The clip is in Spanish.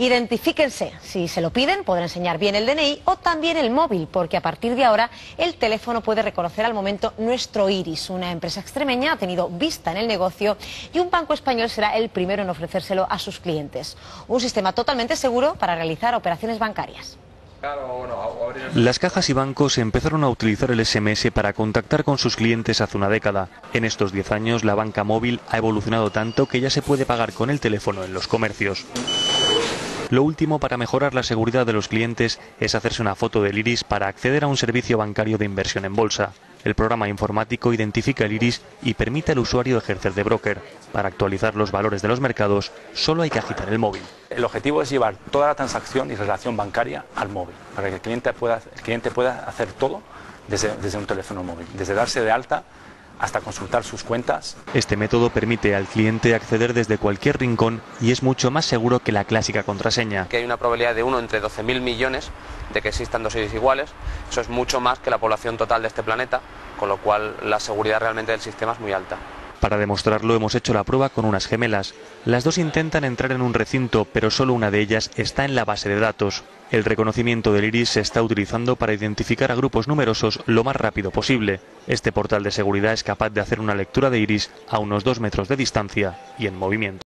Identifíquense. Si se lo piden, podrán enseñar bien el DNI o también el móvil, porque a partir de ahora el teléfono puede reconocer al momento nuestro iris. Una empresa extremeña ha tenido vista en el negocio y un banco español será el primero en ofrecérselo a sus clientes. Un sistema totalmente seguro para realizar operaciones bancarias. Las cajas y bancos empezaron a utilizar el SMS para contactar con sus clientes hace una década. En estos 10 años la banca móvil ha evolucionado tanto que ya se puede pagar con el teléfono en los comercios. Lo último para mejorar la seguridad de los clientes es hacerse una foto del iris para acceder a un servicio bancario de inversión en bolsa. El programa informático identifica el iris y permite al usuario ejercer de broker. Para actualizar los valores de los mercados, solo hay que agitar el móvil. El objetivo es llevar toda la transacción y relación bancaria al móvil, para que el cliente pueda, el cliente pueda hacer todo desde, desde un teléfono móvil, desde darse de alta hasta consultar sus cuentas. Este método permite al cliente acceder desde cualquier rincón y es mucho más seguro que la clásica contraseña. Que hay una probabilidad de uno entre 12.000 millones de que existan dos iris iguales. Eso es mucho más que la población total de este planeta, con lo cual la seguridad realmente del sistema es muy alta. Para demostrarlo hemos hecho la prueba con unas gemelas. Las dos intentan entrar en un recinto, pero solo una de ellas está en la base de datos. El reconocimiento del iris se está utilizando para identificar a grupos numerosos lo más rápido posible. Este portal de seguridad es capaz de hacer una lectura de iris a unos dos metros de distancia y en movimiento.